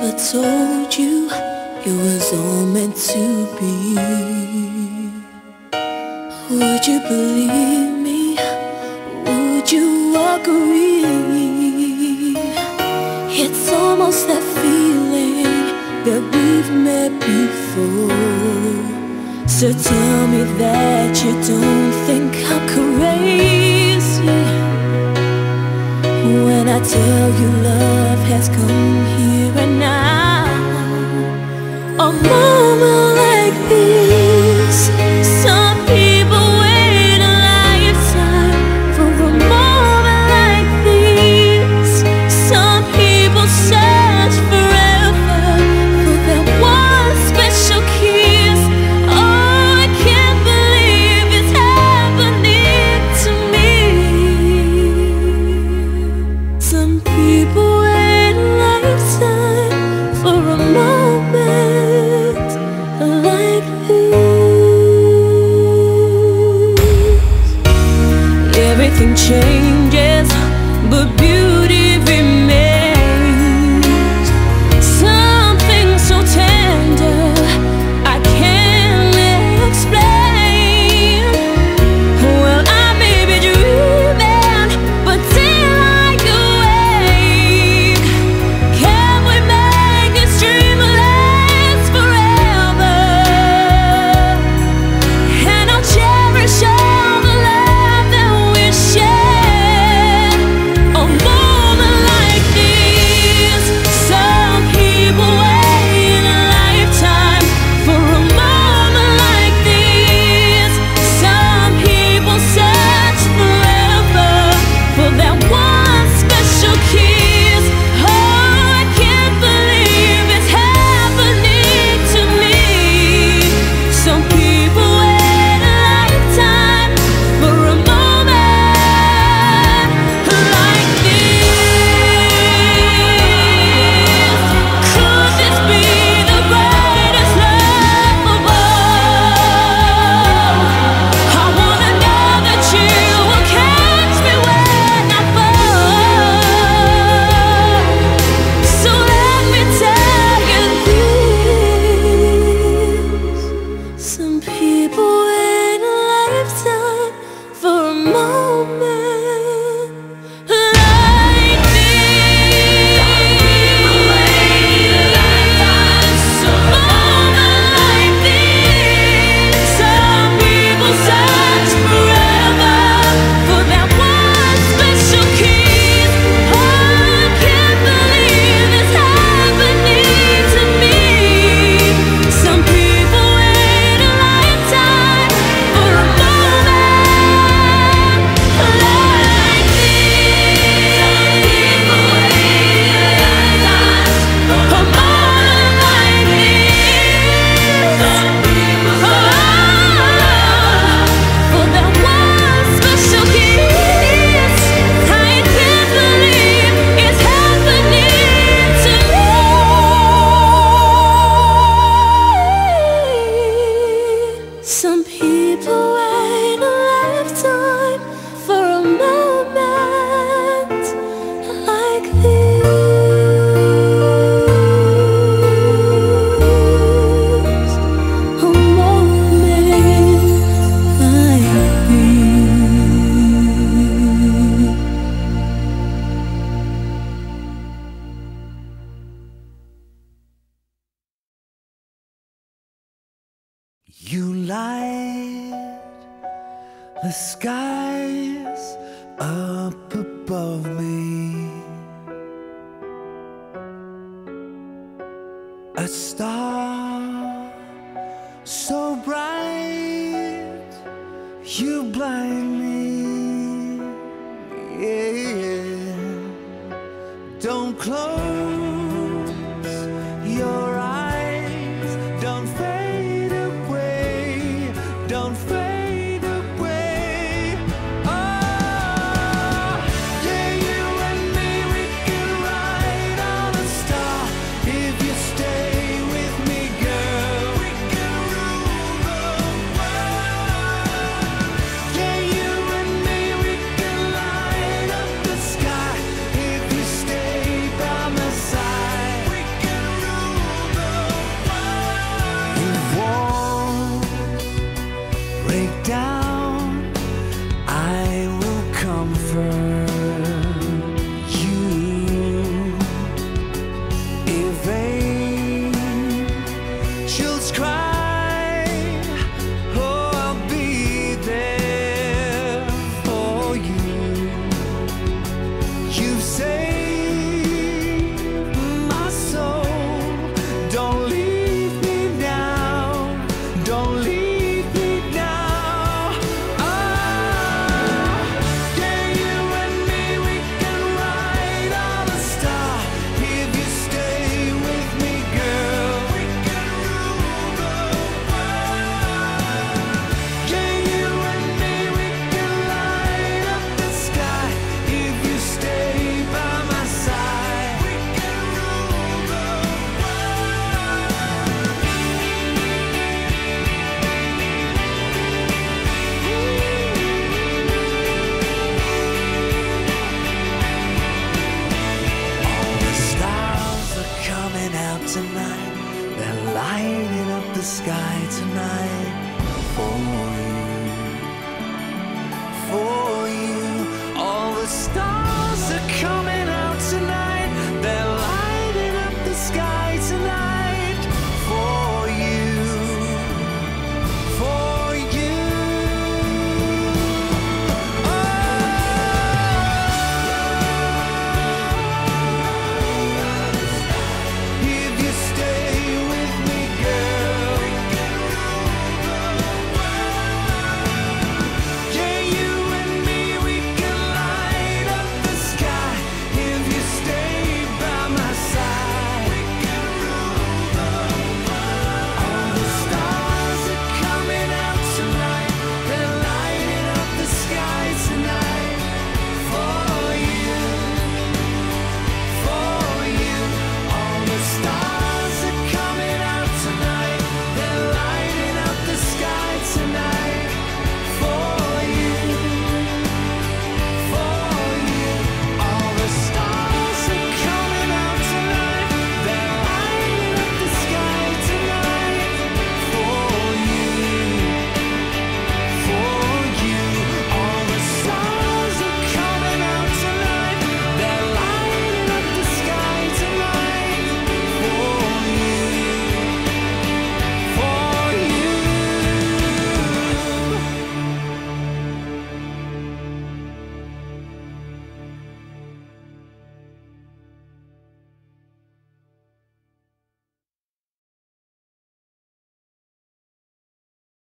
never told you it was all meant to be Would you believe me? Would you agree? It's almost that feeling that we've met before So tell me that you don't think I'm crazy When I tell you love has come here right now. Oh, mama. change. The skies up above me A star so bright You blind me yeah. Don't close your They're lighting up the sky tonight for you, for you. All the stars.